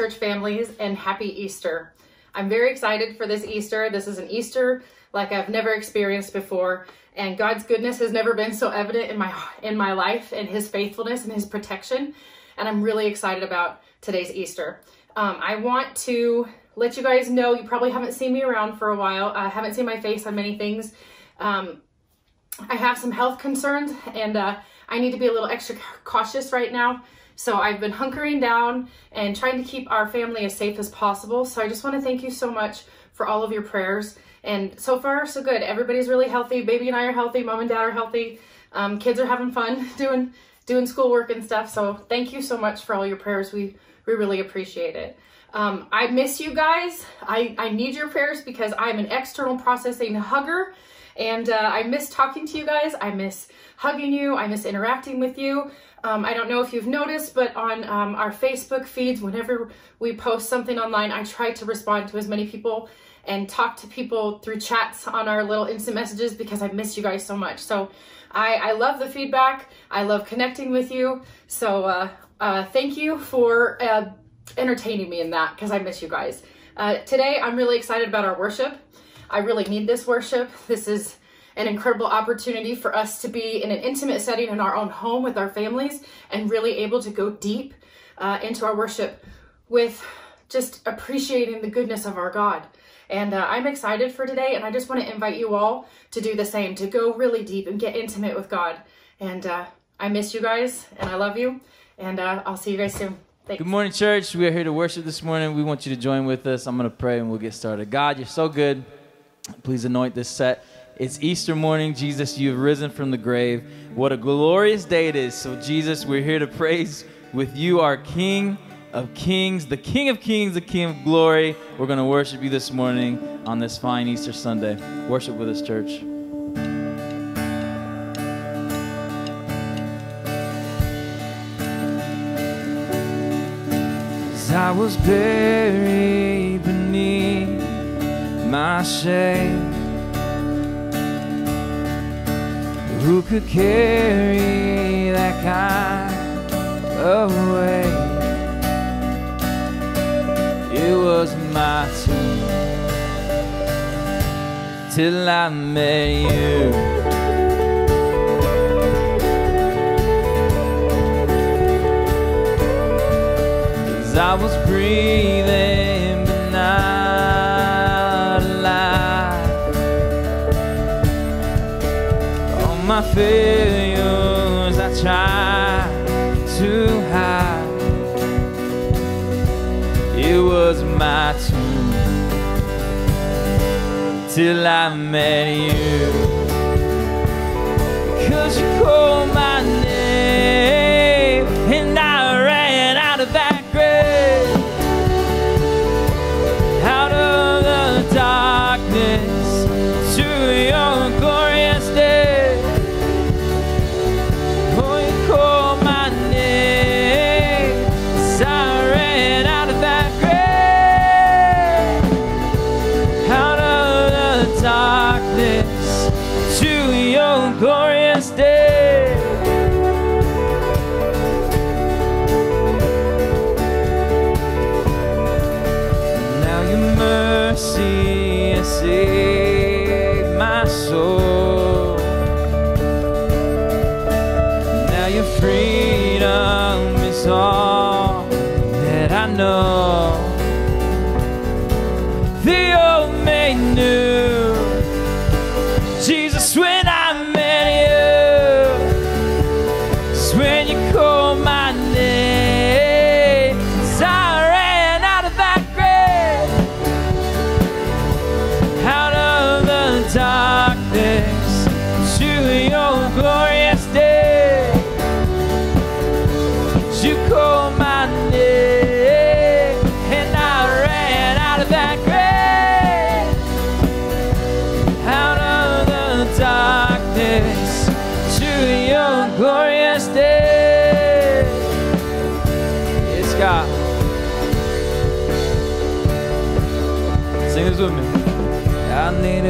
Church families, and happy Easter. I'm very excited for this Easter. This is an Easter like I've never experienced before, and God's goodness has never been so evident in my in my life and his faithfulness and his protection, and I'm really excited about today's Easter. Um, I want to let you guys know you probably haven't seen me around for a while. I haven't seen my face on many things. Um, I have some health concerns, and uh, I need to be a little extra cautious right now. So I've been hunkering down and trying to keep our family as safe as possible. So I just want to thank you so much for all of your prayers. And so far, so good. Everybody's really healthy. Baby and I are healthy. Mom and dad are healthy. Um, kids are having fun doing doing schoolwork and stuff. So thank you so much for all your prayers. We we really appreciate it. Um, I miss you guys. I, I need your prayers because I'm an external processing hugger and uh, I miss talking to you guys. I miss hugging you. I miss interacting with you. Um, I don't know if you've noticed, but on um, our Facebook feeds, whenever we post something online, I try to respond to as many people and talk to people through chats on our little instant messages because I miss you guys so much. So I, I love the feedback. I love connecting with you. So uh, uh, thank you for uh, entertaining me in that because I miss you guys. Uh, today, I'm really excited about our worship. I really need this worship. This is an incredible opportunity for us to be in an intimate setting in our own home with our families and really able to go deep uh, into our worship with just appreciating the goodness of our God. And uh, I'm excited for today, and I just want to invite you all to do the same, to go really deep and get intimate with God. And uh, I miss you guys, and I love you, and uh, I'll see you guys soon. Thanks. Good morning, church. We are here to worship this morning. We want you to join with us. I'm going to pray and we'll get started. God, you're so good. Please anoint this set. It's Easter morning. Jesus, you have risen from the grave. What a glorious day it is. So, Jesus, we're here to praise with you, our King of Kings, the King of Kings, the King of Glory. We're going to worship you this morning on this fine Easter Sunday. Worship with us, church. As I was buried beneath my shame. Who could carry that kind of weight? It was my turn till I met you. As I was breathing failures I tried to hide. It was my turn Till I met you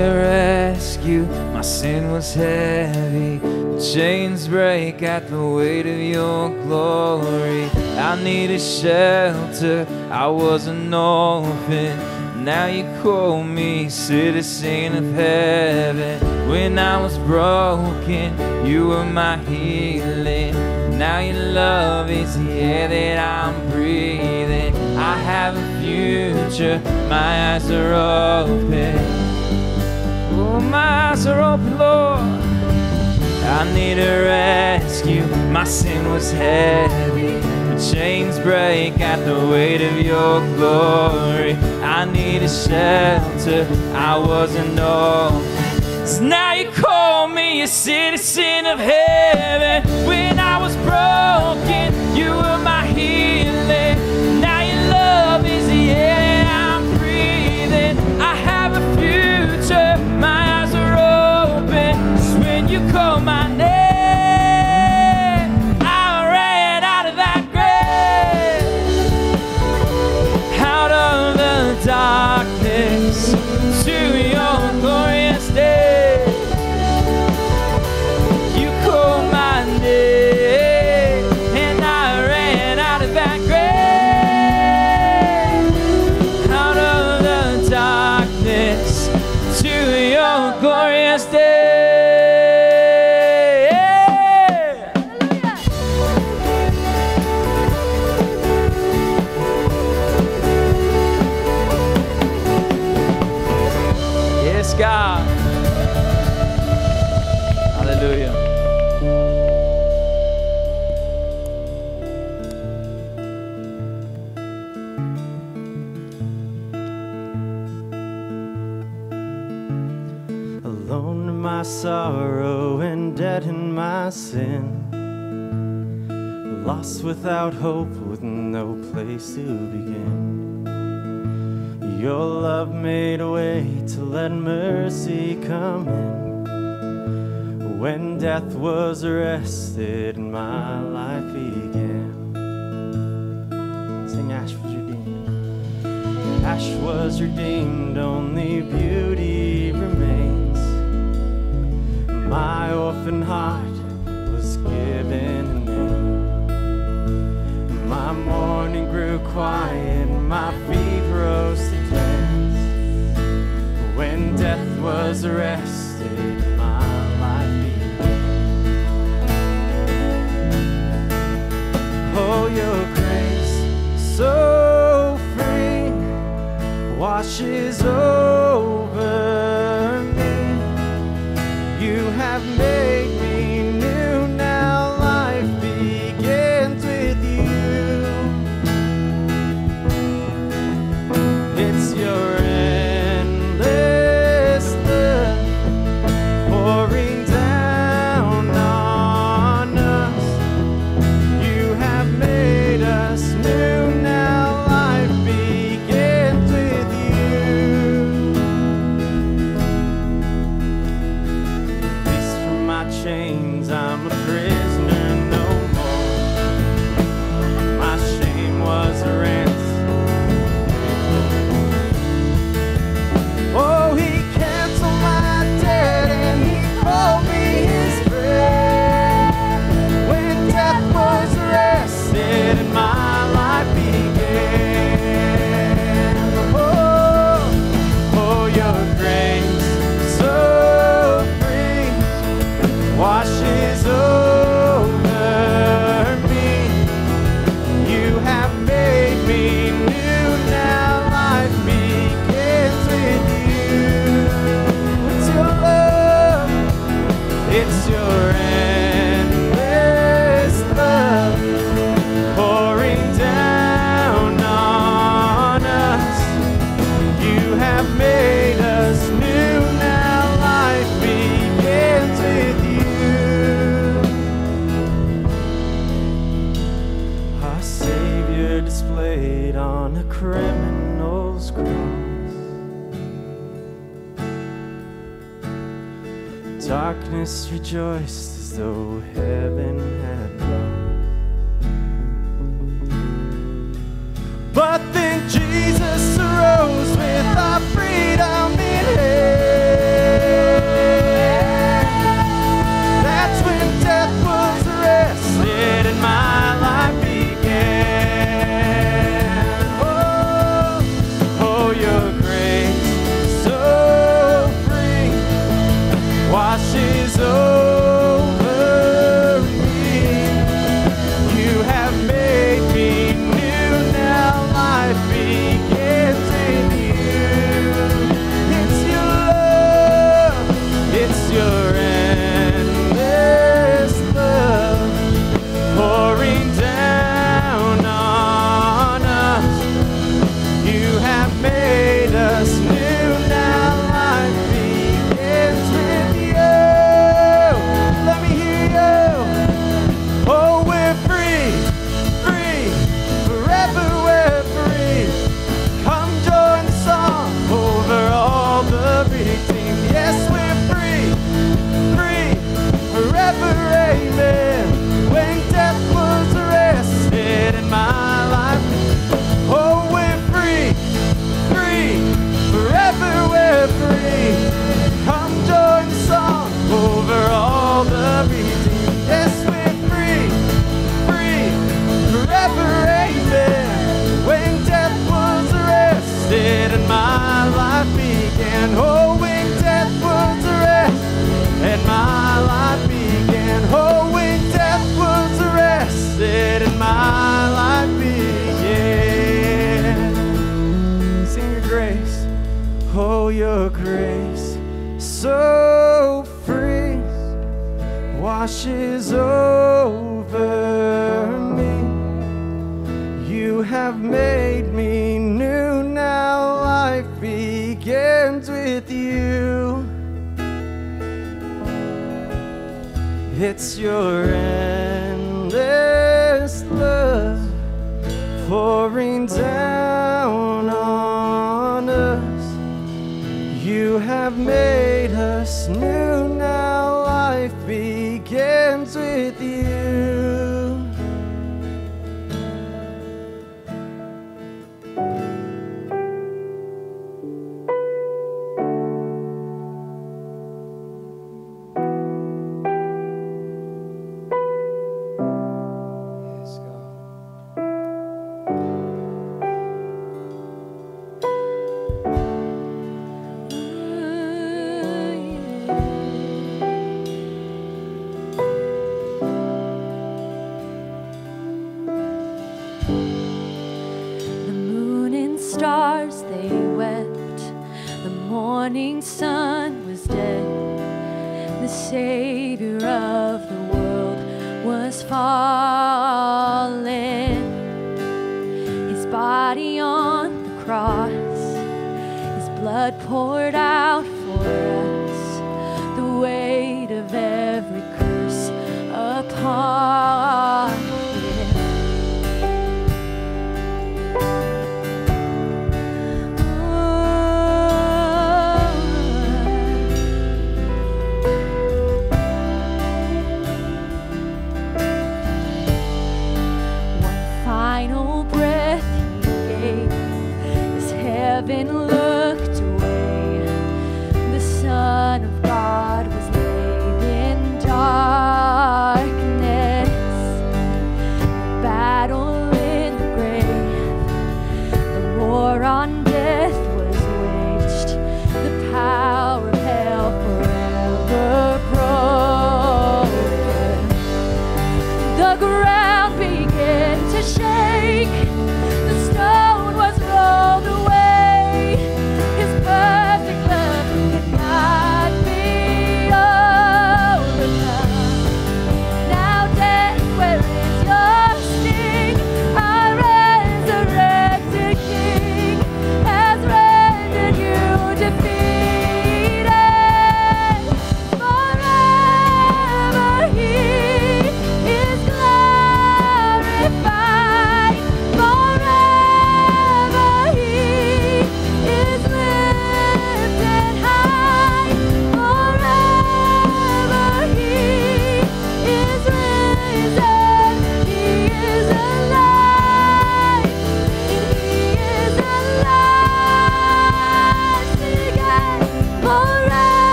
rescue. My sin was heavy. Chains break at the weight of your glory. I needed shelter, I was an orphan. Now you call me citizen of heaven. When I was broken, you were my healing. Now your love is the air that I'm breathing. I have a future, my eyes are open. My eyes are open, Lord. I need a rescue. My sin was heavy. The chains break at the weight of your glory. I need a shelter. I wasn't all. So now you call me a citizen of heaven. When I was broken, without hope with no place to begin. Your love made a way to let mercy come in. When death was arrested my life began. Sing Ash was redeemed. Ash was redeemed, only beauty remains. My orphan heart was arrested, my life began. Oh, your grace, so free, washes over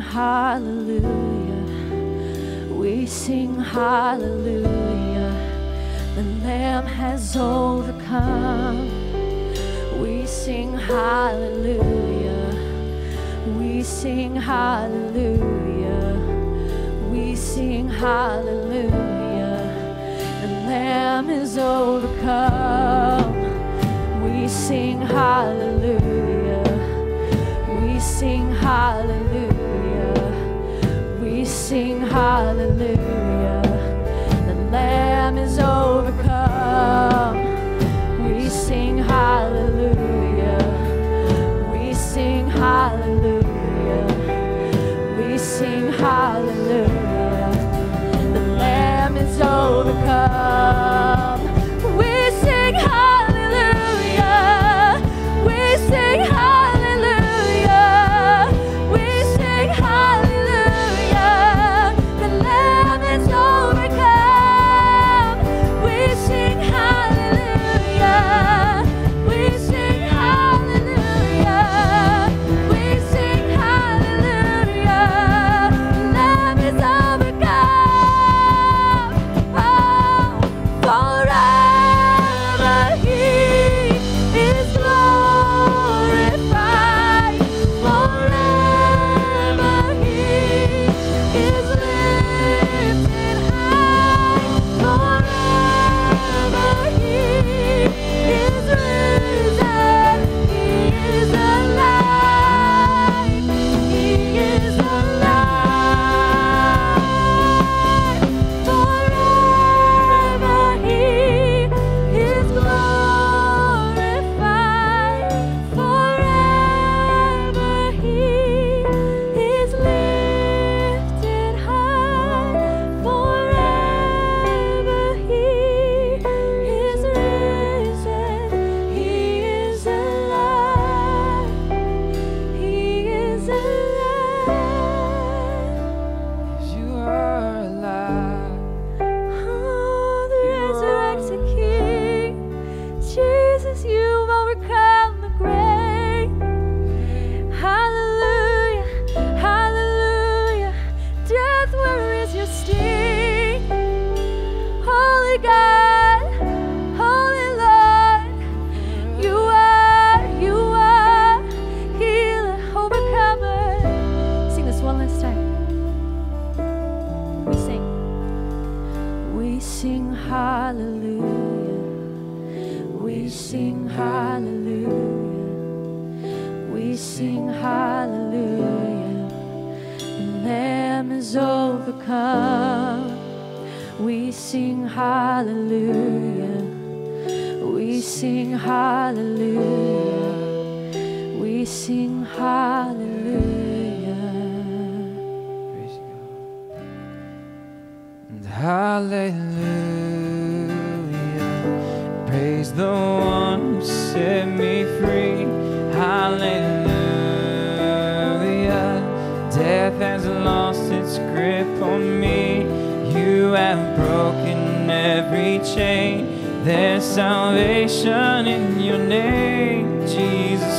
hallelujah. We sing hallelujah. The Lamb has overcome. We sing hallelujah. We sing hallelujah. We sing hallelujah. The Lamb is overcome. We sing hallelujah. We sing hallelujah. Sing hallelujah. The Lamb is overcome.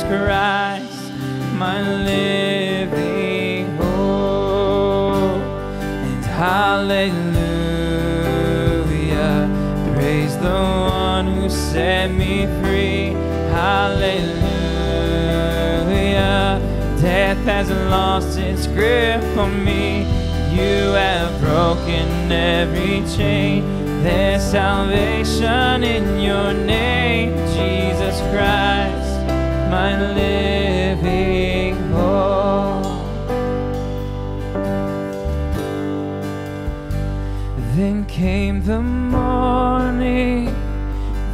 Christ, my living hope and hallelujah. Praise the one who set me free. Hallelujah. Death has lost its grip on me. You have broken every chain. There's salvation in your name, Jesus Christ, my living hope. Then came the morning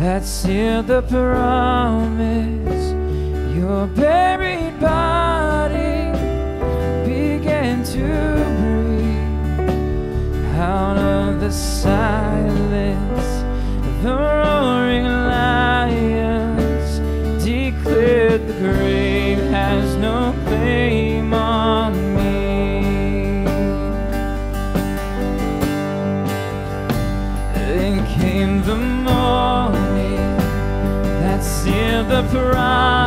that sealed the promise. Your buried body began to breathe out of the silence. The roaring lions declared the grave has no claim on me. Then came the morning that sealed the promise.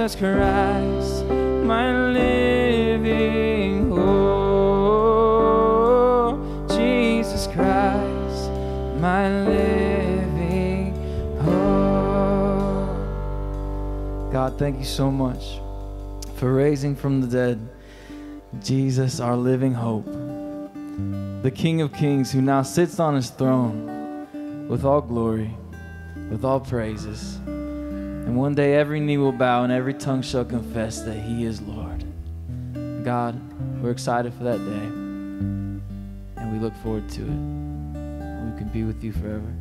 Jesus Christ, my living hope. Jesus Christ, my living hope. God, thank you so much for raising from the dead Jesus, our living hope, the King of Kings who now sits on his throne with all glory, with all praises. And one day every knee will bow and every tongue shall confess that He is Lord. God, we're excited for that day. And we look forward to it. We can be with you forever.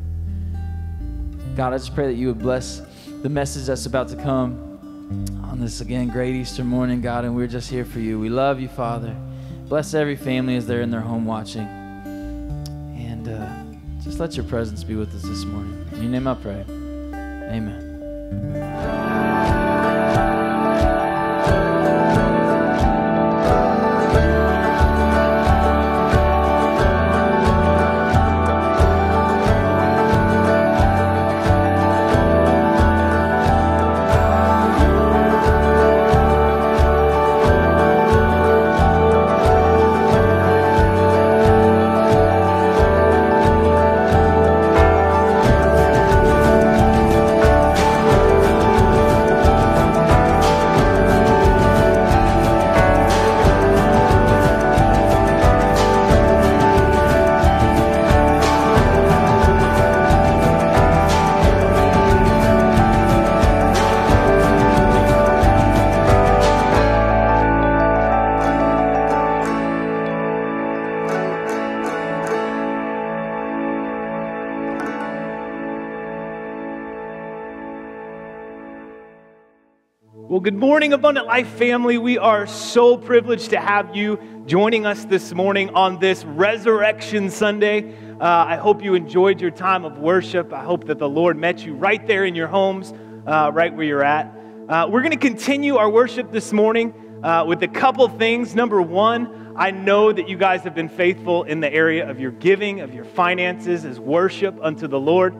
God, I just pray that you would bless the message that's about to come on this again great Easter morning, God, and we're just here for you. We love you, Father. Bless every family as they're in their home watching. And uh, just let your presence be with us this morning. In your name I pray. Amen. Música Well, good morning, Abundant Life family. We are so privileged to have you joining us this morning on this Resurrection Sunday. Uh, I hope you enjoyed your time of worship. I hope that the Lord met you right there in your homes, uh, right where you're at. Uh, we're going to continue our worship this morning uh, with a couple things. Number one, I know that you guys have been faithful in the area of your giving, of your finances, as worship unto the Lord.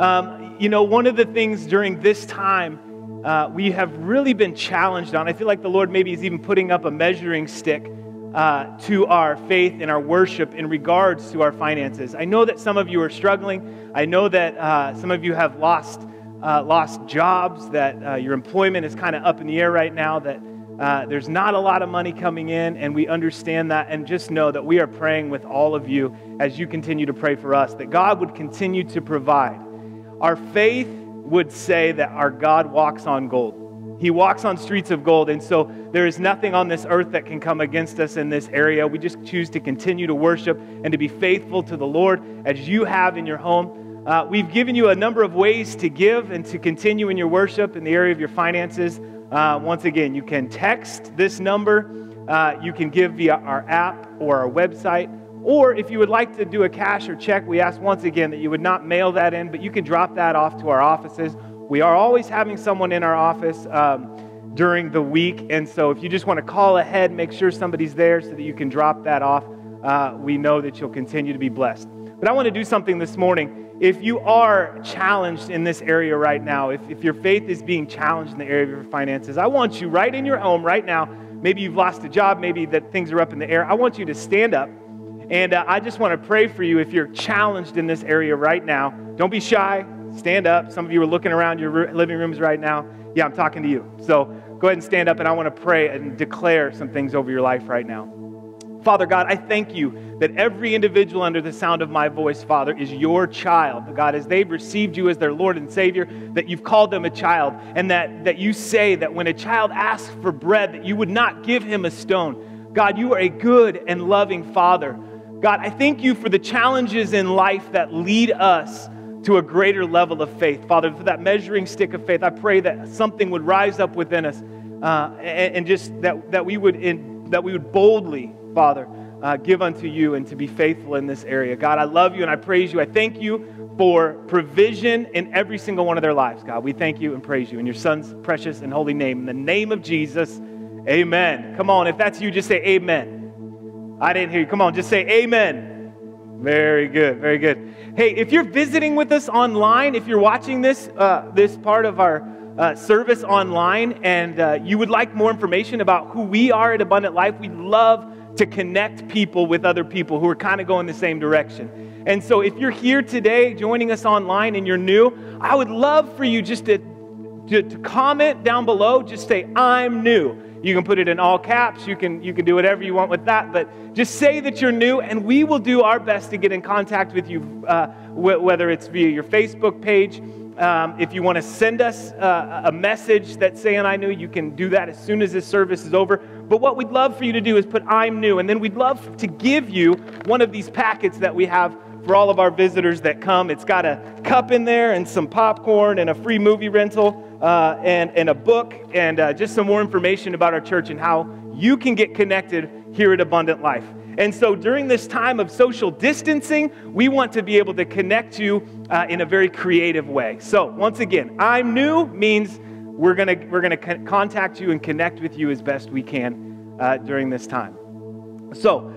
Um, you know, one of the things during this time, uh, we have really been challenged on. I feel like the Lord maybe is even putting up a measuring stick uh, to our faith and our worship in regards to our finances. I know that some of you are struggling. I know that uh, some of you have lost uh, lost jobs. That uh, your employment is kind of up in the air right now. That uh, there's not a lot of money coming in, and we understand that. And just know that we are praying with all of you as you continue to pray for us. That God would continue to provide. Our faith would say that our God walks on gold. He walks on streets of gold. And so there is nothing on this earth that can come against us in this area. We just choose to continue to worship and to be faithful to the Lord as you have in your home. Uh, we've given you a number of ways to give and to continue in your worship in the area of your finances. Uh, once again, you can text this number, uh, you can give via our app or our website, Or if you would like to do a cash or check, we ask once again that you would not mail that in, but you can drop that off to our offices. We are always having someone in our office um, during the week. And so if you just want to call ahead, make sure somebody's there so that you can drop that off. Uh, we know that you'll continue to be blessed. But I want to do something this morning. If you are challenged in this area right now, if, if your faith is being challenged in the area of your finances, I want you right in your home right now. Maybe you've lost a job, maybe that things are up in the air. I want you to stand up and uh, I just want to pray for you if you're challenged in this area right now. Don't be shy. Stand up. Some of you are looking around your living rooms right now. Yeah, I'm talking to you. So go ahead and stand up, and I want to pray and declare some things over your life right now. Father God, I thank you that every individual under the sound of my voice, Father, is your child. God, as they've received you as their Lord and Savior, that you've called them a child, and that, that you say that when a child asks for bread, that you would not give him a stone. God, you are a good and loving Father. God, I thank you for the challenges in life that lead us to a greater level of faith. Father, for that measuring stick of faith, I pray that something would rise up within us uh, and, and, just that, that, we would in, that we would boldly, Father, uh, give unto you and to be faithful in this area. God, I love you and I praise you. I thank you for provision in every single one of their lives, God. We thank you and praise you in your son's precious and holy name. In the name of Jesus, amen. Come on, if that's you, just say amen. I didn't hear you. Come on, just say amen. Very good, very good. Hey, if you're visiting with us online, if you're watching this, uh, this part of our uh, service online, and uh, you would like more information about who we are at Abundant Life, we'd love to connect people with other people who are kind of going the same direction. And so if you're here today joining us online and you're new, I would love for you just to, to, to comment down below, just say, I'm new. You can put it in all caps. You can, you can do whatever you want with that. But just say that you're new, and we will do our best to get in contact with you, uh, whether it's via your Facebook page. Um, if you want to send us uh, a message that's saying I knew, you can do that as soon as this service is over. But what we'd love for you to do is put I'm new, and then we'd love to give you one of these packets that we have for all of our visitors that come. It's got a cup in there and some popcorn and a free movie rental uh, and, and a book and uh, just some more information about our church and how you can get connected here at Abundant Life. And so during this time of social distancing, we want to be able to connect you uh, in a very creative way. So, once again, I'm new means we're going we're to contact you and connect with you as best we can uh, during this time. So,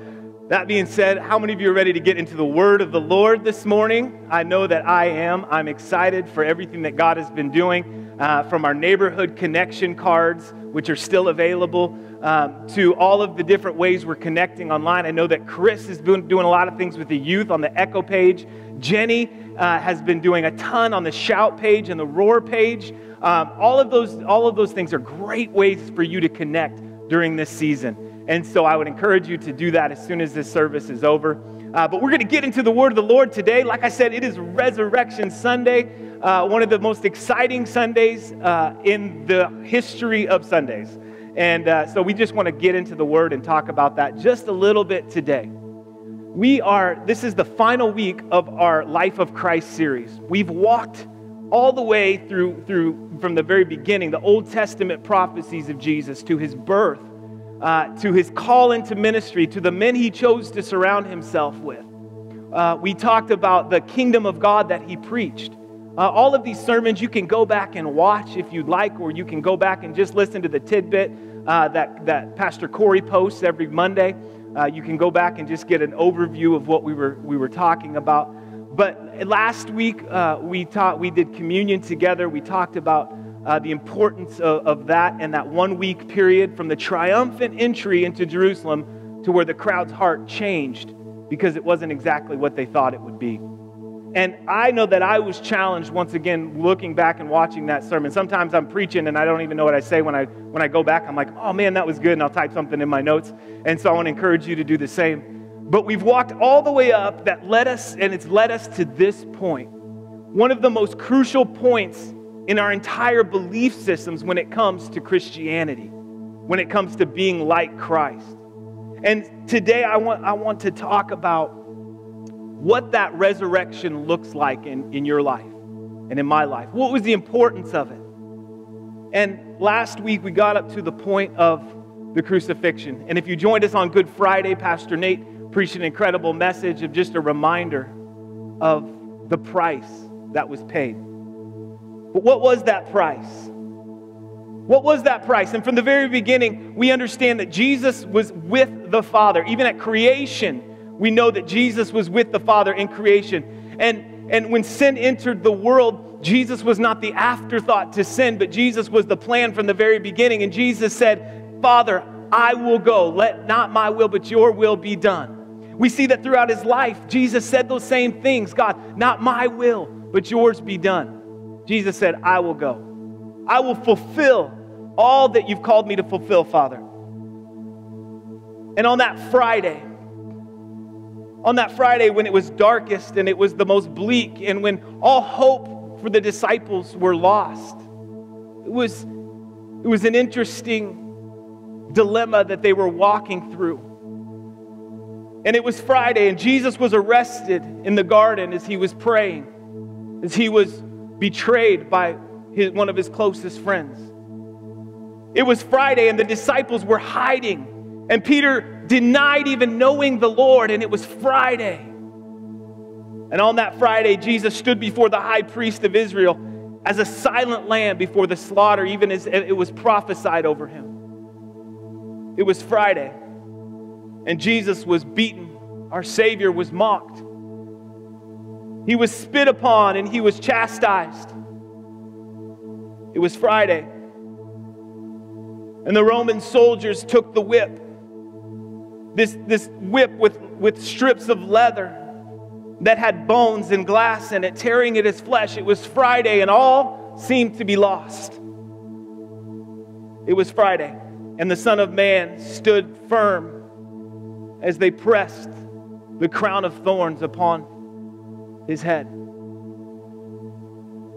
that being said, how many of you are ready to get into the word of the Lord this morning? I know that I am. I'm excited for everything that God has been doing uh, from our neighborhood connection cards, which are still available, um, to all of the different ways we're connecting online. I know that Chris has been doing a lot of things with the youth on the Echo page. Jenny uh, has been doing a ton on the Shout page and the Roar page. Um, all, of those, all of those things are great ways for you to connect during this season. And so I would encourage you to do that as soon as this service is over. Uh, but we're going to get into the word of the Lord today. Like I said, it is Resurrection Sunday, uh, one of the most exciting Sundays uh, in the history of Sundays. And uh, so we just want to get into the word and talk about that just a little bit today. We are, this is the final week of our Life of Christ series. We've walked all the way through, through from the very beginning, the Old Testament prophecies of Jesus to his birth uh, to his call into ministry, to the men he chose to surround himself with. Uh, we talked about the kingdom of God that he preached. Uh, all of these sermons you can go back and watch if you'd like, or you can go back and just listen to the tidbit uh, that, that Pastor Corey posts every Monday. Uh, you can go back and just get an overview of what we were, we were talking about. But last week uh, we, taught, we did communion together. We talked about uh, the importance of, of that and that one week period from the triumphant entry into Jerusalem to where the crowd's heart changed because it wasn't exactly what they thought it would be. And I know that I was challenged once again looking back and watching that sermon. Sometimes I'm preaching and I don't even know what I say when I when I go back. I'm like, "Oh man, that was good." And I'll type something in my notes. And so I want to encourage you to do the same. But we've walked all the way up that led us and it's led us to this point. One of the most crucial points in our entire belief systems when it comes to Christianity, when it comes to being like Christ. And today I want, I want to talk about what that resurrection looks like in, in your life and in my life. What was the importance of it? And last week we got up to the point of the crucifixion. And if you joined us on Good Friday, Pastor Nate preached an incredible message of just a reminder of the price that was paid. But what was that price? What was that price? And from the very beginning, we understand that Jesus was with the Father. Even at creation, we know that Jesus was with the Father in creation. And, and when sin entered the world, Jesus was not the afterthought to sin, but Jesus was the plan from the very beginning. And Jesus said, Father, I will go. Let not my will, but your will be done. We see that throughout his life, Jesus said those same things God, not my will, but yours be done. Jesus said, I will go. I will fulfill all that you've called me to fulfill, Father. And on that Friday, on that Friday when it was darkest and it was the most bleak, and when all hope for the disciples were lost, it was, it was an interesting dilemma that they were walking through. And it was Friday, and Jesus was arrested in the garden as he was praying, as he was betrayed by his, one of his closest friends. It was Friday, and the disciples were hiding, and Peter denied even knowing the Lord, and it was Friday. And on that Friday, Jesus stood before the high priest of Israel as a silent lamb before the slaughter, even as it was prophesied over him. It was Friday, and Jesus was beaten. Our Savior was mocked. He was spit upon and he was chastised. It was Friday. And the Roman soldiers took the whip, this, this whip with, with strips of leather that had bones and glass in it, tearing at his flesh. It was Friday, and all seemed to be lost. It was Friday, and the Son of Man stood firm as they pressed the crown of thorns upon his head.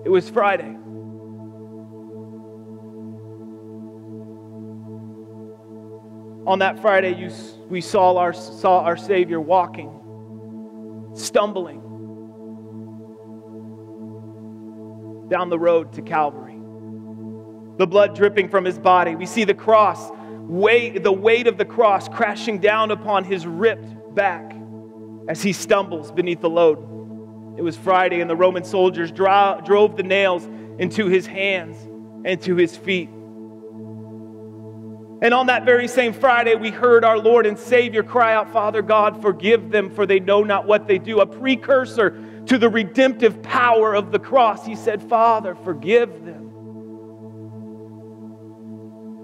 It was Friday. On that Friday, you, we saw our, saw our Savior walking, stumbling down the road to Calvary. The blood dripping from his body. We see the cross, weight, the weight of the cross crashing down upon his ripped back as he stumbles beneath the load. It was Friday, and the Roman soldiers dro- drove the nails into his hands and to his feet. And on that very same Friday, we heard our Lord and Savior cry out, Father God, forgive them, for they know not what they do. A precursor to the redemptive power of the cross. He said, Father, forgive them.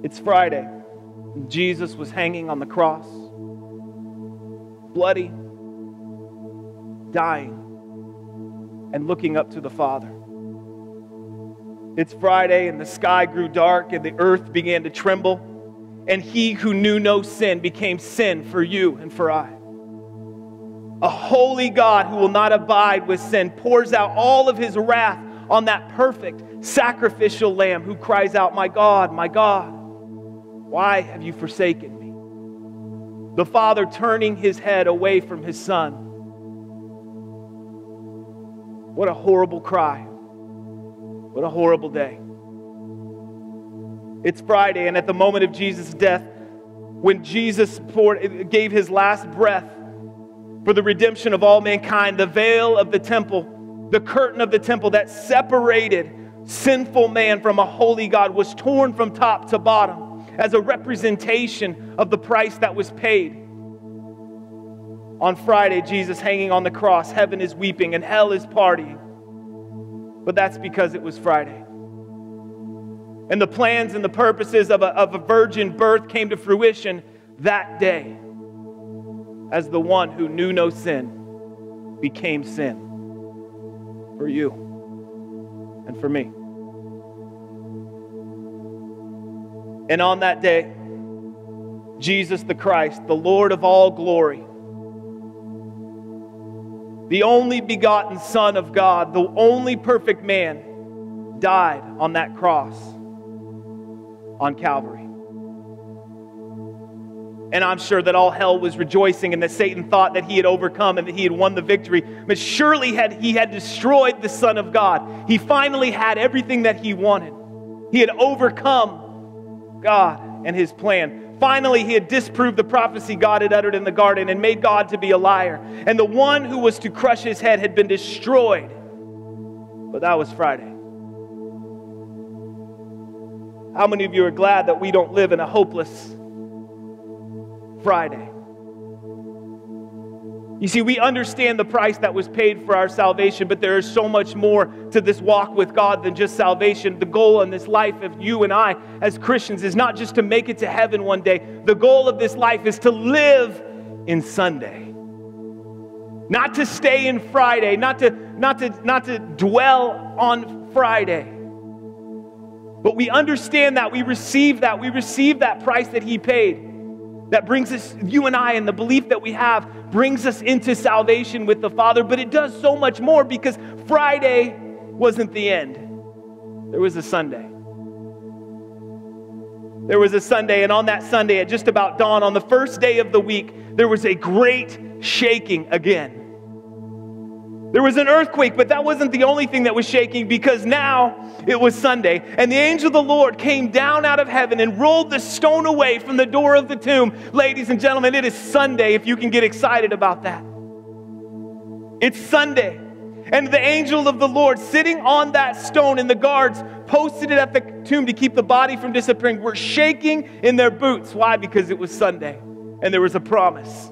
It's Friday. Jesus was hanging on the cross, bloody, dying, and looking up to the Father. It's Friday, and the sky grew dark, and the earth began to tremble and he who knew no sin became sin for you and for I. A holy God who will not abide with sin pours out all of his wrath on that perfect sacrificial lamb who cries out, My God, my God, why have you forsaken me? The Father turning his head away from his Son. What a horrible cry. What a horrible day. It's Friday, and at the moment of Jesus' death, when Jesus poured, gave his last breath for the redemption of all mankind, the veil of the temple, the curtain of the temple that separated sinful man from a holy God was torn from top to bottom as a representation of the price that was paid. On Friday, Jesus hanging on the cross, heaven is weeping and hell is partying. But that's because it was Friday. And the plans and the purposes of a, of a virgin birth came to fruition that day as the one who knew no sin became sin for you and for me. And on that day, Jesus the Christ, the Lord of all glory, the only begotten Son of God, the only perfect man, died on that cross on Calvary. And I'm sure that all hell was rejoicing and that Satan thought that he had overcome and that he had won the victory. But surely had he had destroyed the Son of God. He finally had everything that he wanted. He had overcome God and his plan. Finally, he had disproved the prophecy God had uttered in the garden and made God to be a liar. And the one who was to crush his head had been destroyed. But that was Friday. How many of you are glad that we don't live in a hopeless Friday? You see, we understand the price that was paid for our salvation, but there is so much more to this walk with God than just salvation. The goal in this life of you and I as Christians is not just to make it to heaven one day, the goal of this life is to live in Sunday. Not to stay in Friday, not to, not to, not to dwell on Friday. But we understand that, we receive that, we receive that price that He paid that brings us, you and I, and the belief that we have brings us into salvation with the Father. But it does so much more because Friday wasn't the end, there was a Sunday. There was a Sunday, and on that Sunday, at just about dawn, on the first day of the week, there was a great shaking again. There was an earthquake, but that wasn't the only thing that was shaking because now it was Sunday. And the angel of the Lord came down out of heaven and rolled the stone away from the door of the tomb. Ladies and gentlemen, it is Sunday if you can get excited about that. It's Sunday. And the angel of the Lord sitting on that stone, and the guards posted it at the tomb to keep the body from disappearing, were shaking in their boots. Why? Because it was Sunday and there was a promise.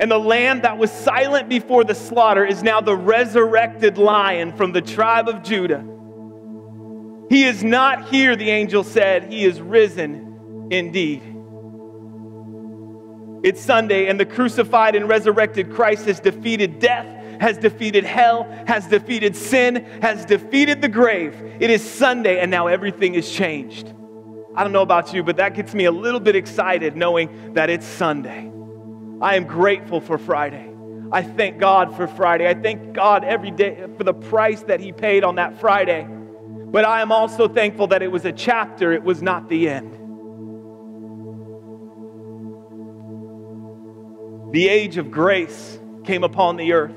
And the lamb that was silent before the slaughter is now the resurrected lion from the tribe of Judah. He is not here, the angel said. He is risen indeed. It's Sunday, and the crucified and resurrected Christ has defeated death, has defeated hell, has defeated sin, has defeated the grave. It is Sunday, and now everything is changed. I don't know about you, but that gets me a little bit excited knowing that it's Sunday. I am grateful for Friday. I thank God for Friday. I thank God every day for the price that He paid on that Friday. But I am also thankful that it was a chapter, it was not the end. The age of grace came upon the earth.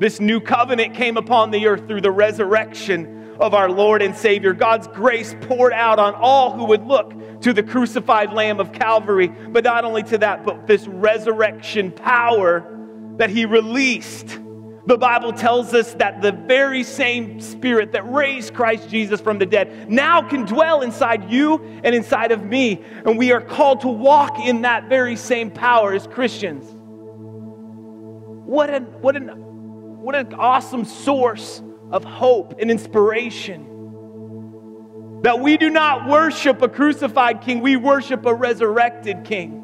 This new covenant came upon the earth through the resurrection of our Lord and Savior. God's grace poured out on all who would look to the crucified Lamb of Calvary, but not only to that, but this resurrection power that He released. The Bible tells us that the very same Spirit that raised Christ Jesus from the dead now can dwell inside you and inside of me. And we are called to walk in that very same power as Christians. What an, what an, what an awesome source of hope and inspiration that we do not worship a crucified king, we worship a resurrected king.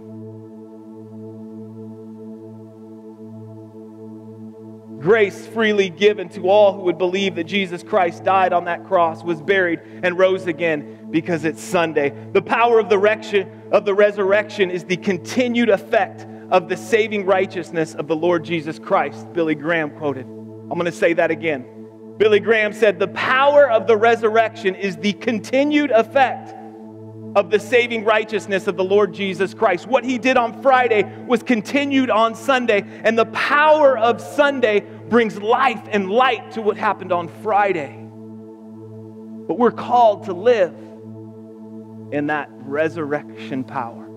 Grace freely given to all who would believe that Jesus Christ died on that cross, was buried, and rose again because it's Sunday. The power of the, of the resurrection is the continued effect of the saving righteousness of the Lord Jesus Christ, Billy Graham quoted. I'm going to say that again. Billy Graham said, The power of the resurrection is the continued effect of the saving righteousness of the Lord Jesus Christ. What he did on Friday was continued on Sunday, and the power of Sunday brings life and light to what happened on Friday. But we're called to live in that resurrection power.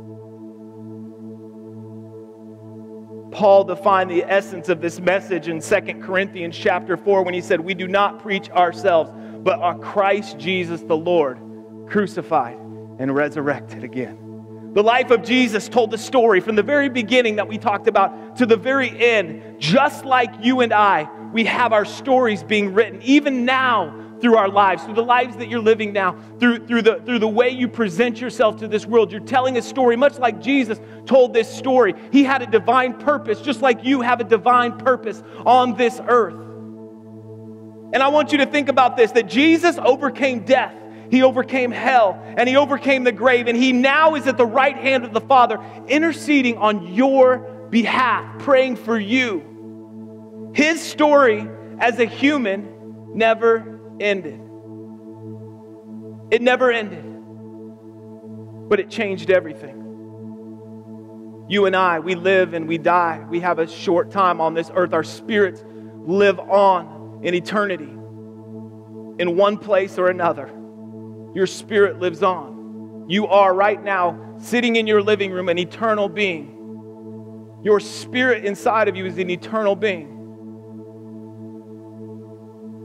Paul defined the essence of this message in 2 Corinthians chapter 4 when he said, We do not preach ourselves, but our Christ Jesus the Lord, crucified and resurrected again. The life of Jesus told the story from the very beginning that we talked about to the very end. Just like you and I, we have our stories being written. Even now, through our lives, through the lives that you're living now, through, through, the, through the way you present yourself to this world. You're telling a story, much like Jesus told this story. He had a divine purpose, just like you have a divine purpose on this earth. And I want you to think about this that Jesus overcame death. He overcame hell and he overcame the grave, and he now is at the right hand of the Father, interceding on your behalf, praying for you. His story as a human never ended. It never ended, but it changed everything. You and I, we live and we die. We have a short time on this earth. Our spirits live on in eternity in one place or another. Your spirit lives on. You are right now sitting in your living room an eternal being. Your spirit inside of you is an eternal being.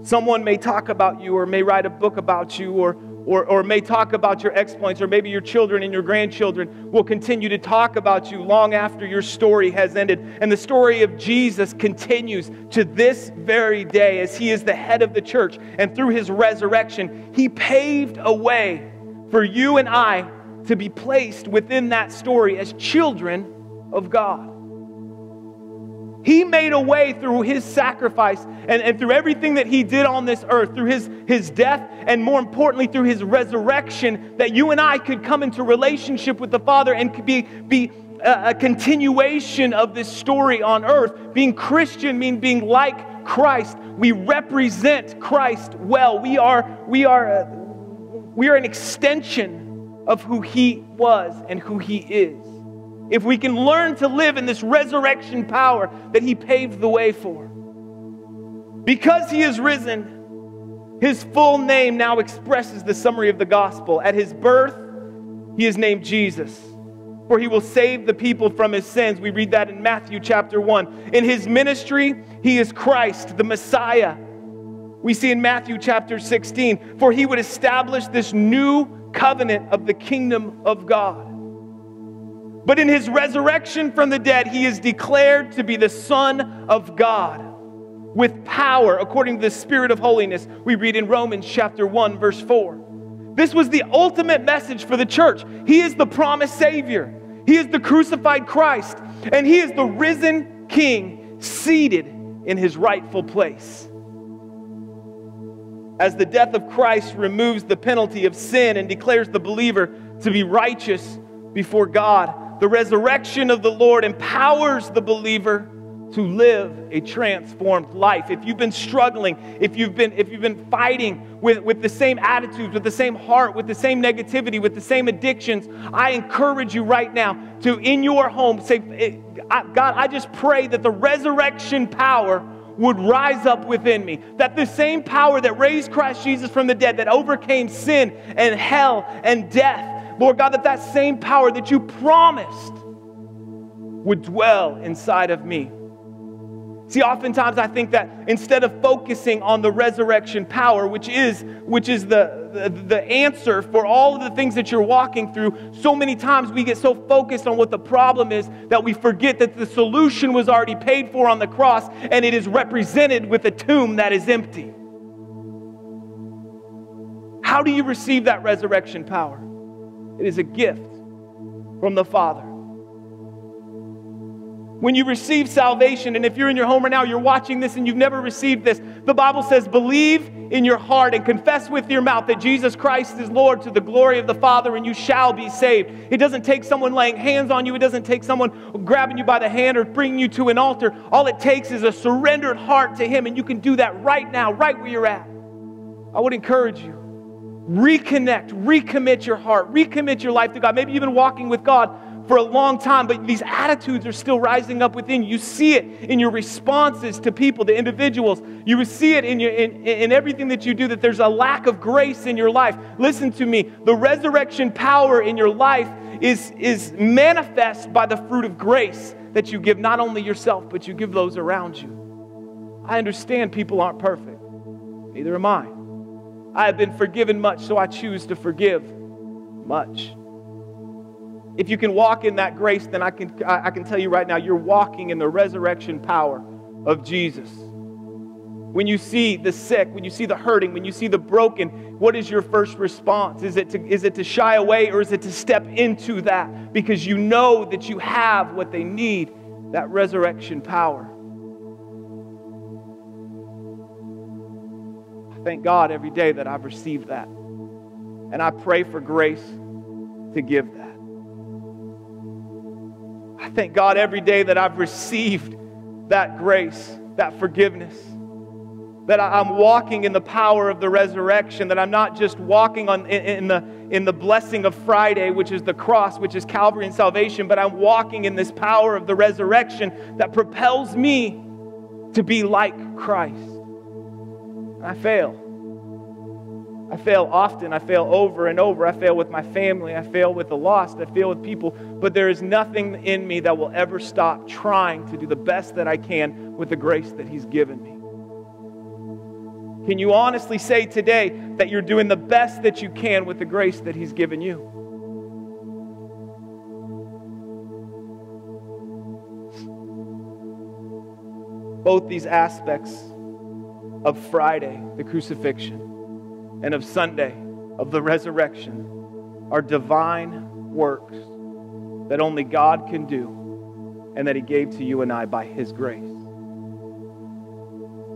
Someone may talk about you or may write a book about you or, or, or may talk about your exploits, or maybe your children and your grandchildren will continue to talk about you long after your story has ended. And the story of Jesus continues to this very day as he is the head of the church. And through his resurrection, he paved a way for you and I to be placed within that story as children of God. He made a way through his sacrifice and, and through everything that he did on this earth, through his, his death, and more importantly, through his resurrection, that you and I could come into relationship with the Father and could be, be a, a continuation of this story on earth. Being Christian means being like Christ. We represent Christ well. We are, we are, uh, we are an extension of who he was and who he is if we can learn to live in this resurrection power that He paved the way for. Because He is risen, His full name now expresses the summary of the gospel. At His birth, He is named Jesus. For he will save the people from his sins. We read that in Matthew chapter 1. In his ministry, he is Christ, the Messiah. We see in Matthew chapter 16, for he would establish this new covenant of the kingdom of God. But in his resurrection from the dead, he is declared to be the Son of God with power according to the Spirit of holiness. We read in Romans chapter 1, verse 4. This was the ultimate message for the church. He is the promised Savior, He is the crucified Christ, and He is the risen King seated in His rightful place. As the death of Christ removes the penalty of sin and declares the believer to be righteous before God, the resurrection of the Lord empowers the believer to live a transformed life. If you've been struggling, if you've been, if you've been fighting with, with the same attitudes, with the same heart, with the same negativity, with the same addictions, I encourage you right now to, in your home, say, God, I just pray that the resurrection power would rise up within me. That the same power that raised Christ Jesus from the dead, that overcame sin and hell and death, Lord God, that that same power that you promised would dwell inside of me. See, oftentimes I think that instead of focusing on the resurrection power, which is, which is the, the, the, answer for all of the things that you're walking through, so many times we get so focused on what the problem is that we forget that the solution was already paid for on the cross and it is represented with a tomb that is empty. How do you receive that resurrection power? It is a gift from the Father. When you receive salvation, and if you're in your home right now, you're watching this and you've never received this, the Bible says, believe in your heart and confess with your mouth that Jesus Christ is Lord to the glory of the Father, and you shall be saved. It doesn't take someone laying hands on you, it doesn't take someone grabbing you by the hand or bringing you to an altar. All it takes is a surrendered heart to Him, and you can do that right now, right where you're at. I would encourage you reconnect, recommit your heart, recommit your life to God. Maybe you've been walking with God for a long time, but these attitudes are still rising up within you. You see it in your responses to people, to individuals. You see it in, your, in, in everything that you do, that there's a lack of grace in your life. Listen to me. The resurrection power in your life is, is manifest by the fruit of grace that you give not only yourself, but you give those around you. I understand people aren't perfect. Neither am I. I have been forgiven much, so I choose to forgive much. If you can walk in that grace, then I can, I can tell you right now, you're walking in the resurrection power of Jesus. When you see the sick, when you see the hurting, when you see the broken, what is your first response? Is it, to, is it to shy away or is it to step into that because you know that you have what they need, that resurrection power? Thank God every day that I've received that. And I pray for grace to give that. I thank God every day that I've received that grace, that forgiveness, that I'm walking in the power of the resurrection, that I'm not just walking on, in, in, the, in the blessing of Friday, which is the cross, which is Calvary and salvation, but I'm walking in this power of the resurrection that propels me to be like Christ. I fail. I fail often. I fail over and over. I fail with my family. I fail with the lost. I fail with people. But there is nothing in me that will ever stop trying to do the best that I can with the grace that He's given me. Can you honestly say today that you're doing the best that you can with the grace that He's given you? Both these aspects of Friday, the crucifixion, and of Sunday, of the resurrection, are divine works that only God can do and that He gave to you and I by His grace.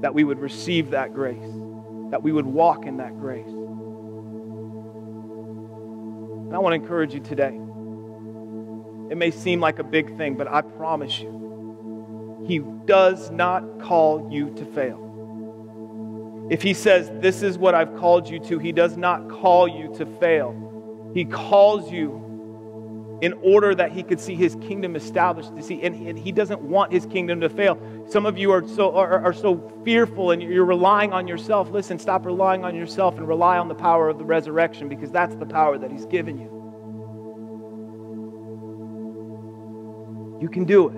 That we would receive that grace, that we would walk in that grace. And I want to encourage you today. It may seem like a big thing, but I promise you, He does not call you to fail. If he says, This is what I've called you to, he does not call you to fail. He calls you in order that he could see his kingdom established. To see, and he doesn't want his kingdom to fail. Some of you are so, are, are so fearful and you're relying on yourself. Listen, stop relying on yourself and rely on the power of the resurrection because that's the power that he's given you. You can do it.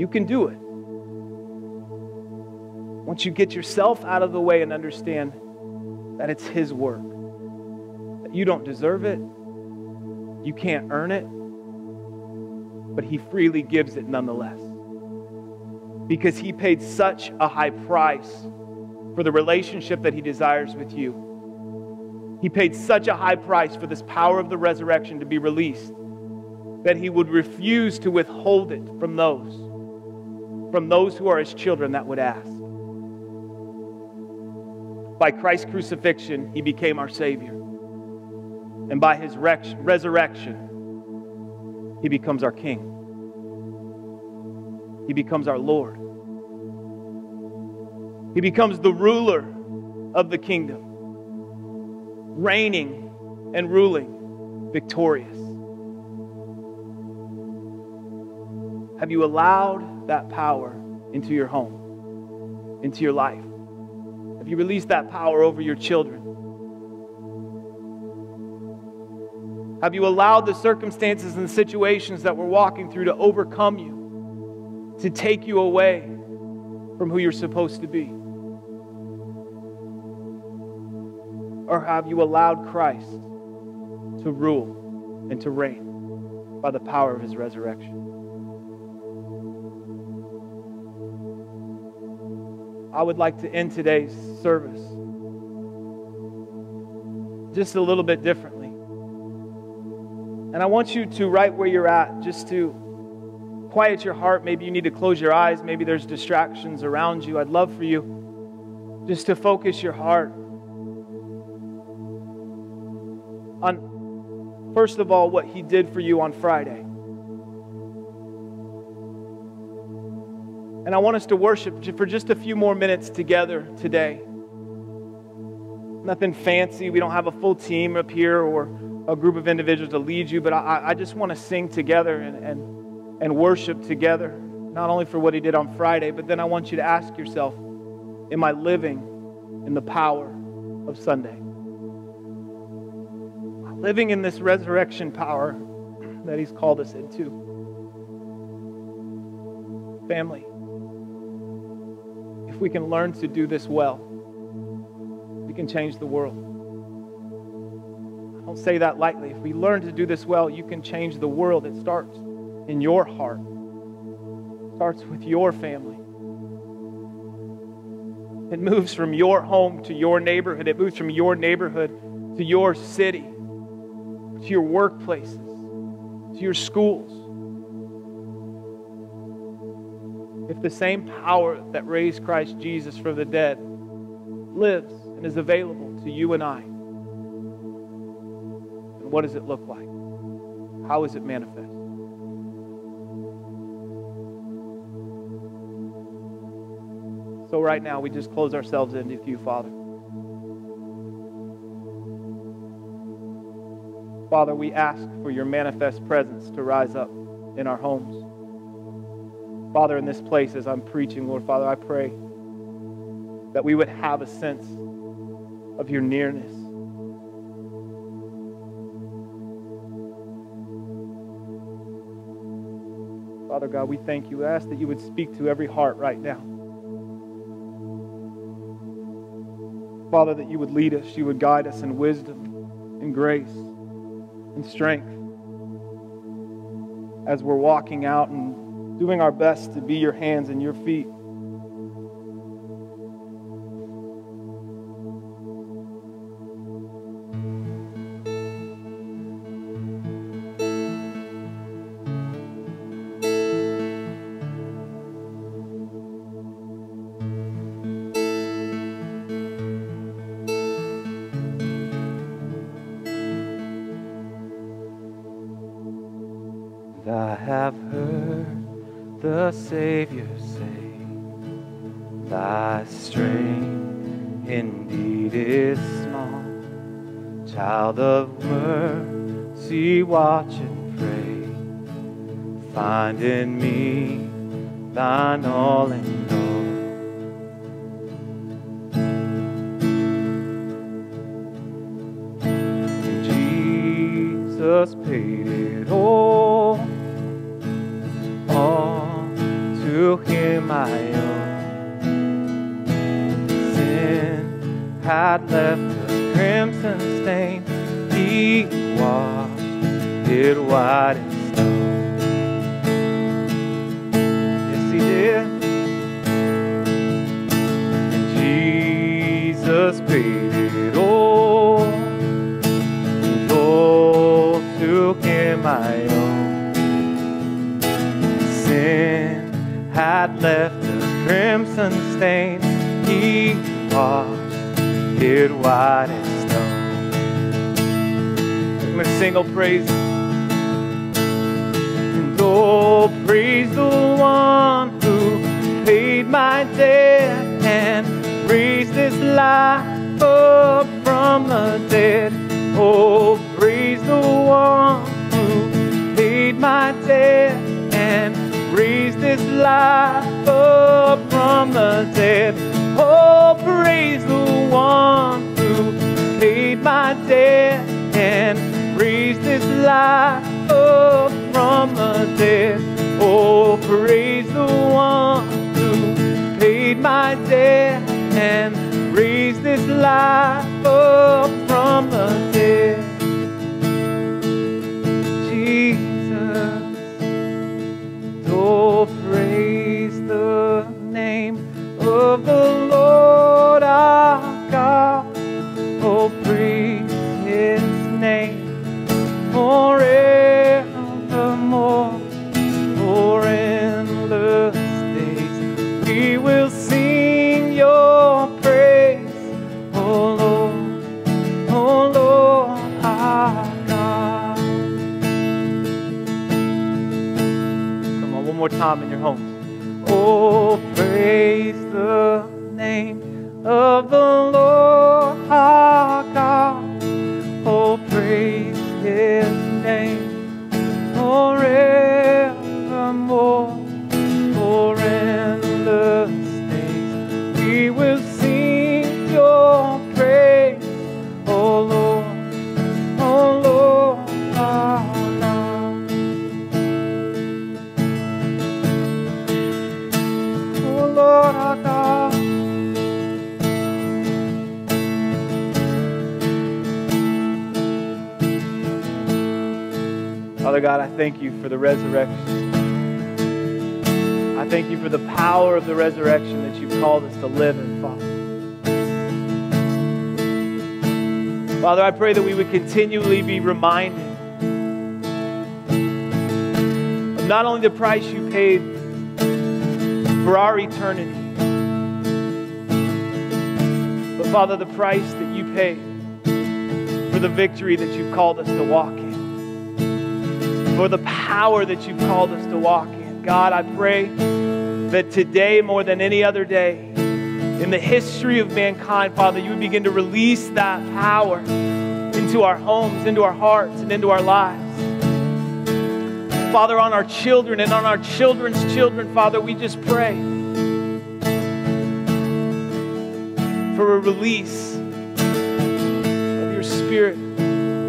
You can do it. Once you get yourself out of the way and understand that it's His work, that you don't deserve it, you can't earn it, but He freely gives it nonetheless. Because He paid such a high price for the relationship that He desires with you. He paid such a high price for this power of the resurrection to be released that He would refuse to withhold it from those, from those who are His children that would ask. By Christ's crucifixion, he became our Savior. And by his resurrection, he becomes our King. He becomes our Lord. He becomes the ruler of the kingdom, reigning and ruling victorious. Have you allowed that power into your home, into your life? Have you released that power over your children? Have you allowed the circumstances and the situations that we're walking through to overcome you, to take you away from who you're supposed to be? Or have you allowed Christ to rule and to reign by the power of his resurrection? I would like to end today's service just a little bit differently. And I want you to, right where you're at, just to quiet your heart. Maybe you need to close your eyes. Maybe there's distractions around you. I'd love for you just to focus your heart on, first of all, what He did for you on Friday. And I want us to worship for just a few more minutes together today. Nothing fancy. We don't have a full team up here or a group of individuals to lead you, but I, I just want to sing together and, and, and worship together, not only for what he did on Friday, but then I want you to ask yourself Am I living in the power of Sunday? Living in this resurrection power that he's called us into. Family we can learn to do this well, we can change the world. I don't say that lightly. If we learn to do this well, you can change the world. It starts in your heart. It starts with your family. It moves from your home to your neighborhood. It moves from your neighborhood to your city, to your workplaces, to your schools. If the same power that raised Christ Jesus from the dead lives and is available to you and I, then what does it look like? How is it manifest? So, right now, we just close ourselves into you, Father. Father, we ask for your manifest presence to rise up in our homes. Father, in this place, as I'm preaching, Lord Father, I pray that we would have a sense of your nearness. Father God, we thank you. Ask that you would speak to every heart right now. Father, that you would lead us, you would guide us in wisdom, in grace, in strength as we're walking out and doing our best to be your hands and your feet. Savior say, Thy strength indeed is small. Child of mercy, watch and pray. Find in me thine all in all. To my own. Sin had left a crimson stain. He washed it white as snow. I'm gonna sing, oh praise. And oh, praise the one who paid my debt and raised this life up from the dead. Oh, praise the one my debt and raised this life up from the dead. Oh, praise the one who paid my debt and raised this life up from the dead. Oh, praise the one who paid my debt and raised this life up from the dead. Oh, praise the name of the Lord our God. Oh, praise his name forevermore. More time in your homes. Oh, praise the name of the Lord our God. Oh, praise his name forevermore. God, I thank you for the resurrection. I thank you for the power of the resurrection that you've called us to live in, Father. Father, I pray that we would continually be reminded of not only the price you paid for our eternity, but Father, the price that you paid for the victory that you've called us to walk in for the power that you've called us to walk in. God, I pray that today, more than any other day, in the history of mankind, Father, you would begin to release that power into our homes, into our hearts, and into our lives. Father, on our children and on our children's children, Father, we just pray for a release of your Spirit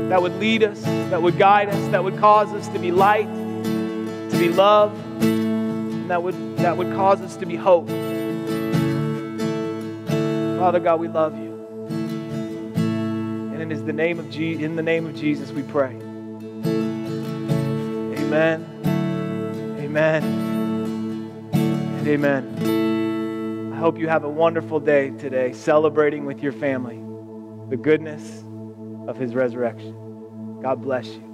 that would lead us, that would guide us, that would cause us to be light, to be love, and that would, that would cause us to be hope. Father God, we love you. And it is the name of Je- in the name of Jesus we pray. Amen. Amen. And amen. I hope you have a wonderful day today, celebrating with your family the goodness of his resurrection. God bless you.